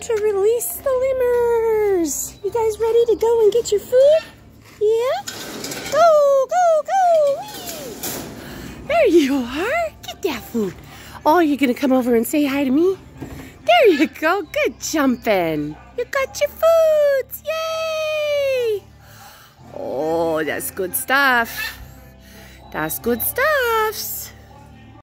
time to release the lemurs. You guys ready to go and get your food? Yeah? Go, go, go! Whee! There you are. Get that food. Oh, you're going to come over and say hi to me? There you go. Good jumping. You got your foods. Yay! Oh, that's good stuff. That's good stuff.